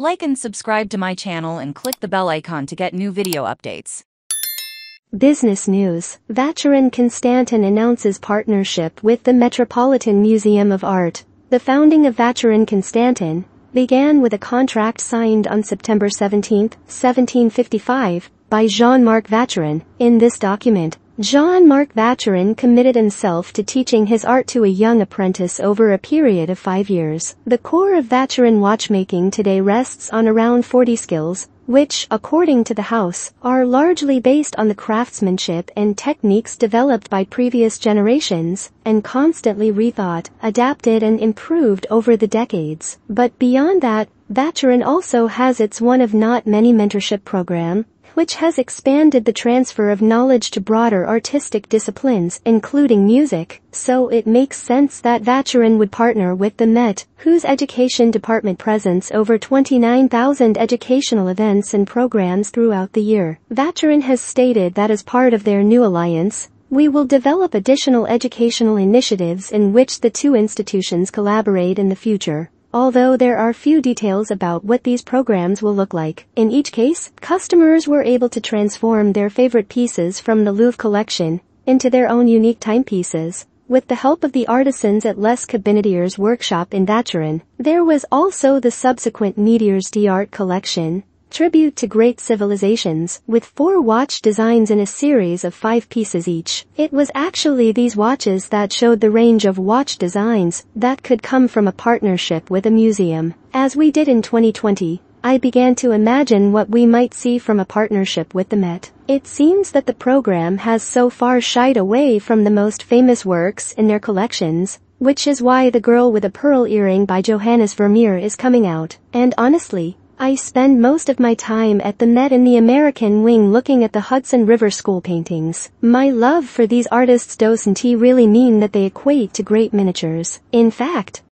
Like and subscribe to my channel and click the bell icon to get new video updates. Business news. Vacheron Constantin announces partnership with the Metropolitan Museum of Art. The founding of Vacheron Constantin began with a contract signed on September 17, 1755, by Jean-Marc Vacheron. In this document, Jean-Marc Vacheron committed himself to teaching his art to a young apprentice over a period of five years. The core of Vacheron watchmaking today rests on around 40 skills, which, according to the house, are largely based on the craftsmanship and techniques developed by previous generations, and constantly rethought, adapted and improved over the decades. But beyond that, Vacheron also has its one of not many mentorship program, which has expanded the transfer of knowledge to broader artistic disciplines, including music, so it makes sense that Vacheron would partner with the Met, whose education department presents over 29,000 educational events and programs throughout the year. Vacheron has stated that as part of their new alliance, we will develop additional educational initiatives in which the two institutions collaborate in the future although there are few details about what these programs will look like. In each case, customers were able to transform their favorite pieces from the Louvre collection into their own unique timepieces. With the help of the artisans at Les Cabinotiers workshop in Vacheron, there was also the subsequent Métiers d'Art collection, Tribute to Great Civilizations, with four watch designs in a series of five pieces each. It was actually these watches that showed the range of watch designs that could come from a partnership with a museum. As we did in 2020, I began to imagine what we might see from a partnership with the Met. It seems that the program has so far shied away from the most famous works in their collections, which is why The Girl with a Pearl Earring by Johannes Vermeer is coming out. And honestly, I spend most of my time at the Met in the American wing looking at the Hudson River School paintings. My love for these artists' docenti really mean that they equate to great miniatures. In fact,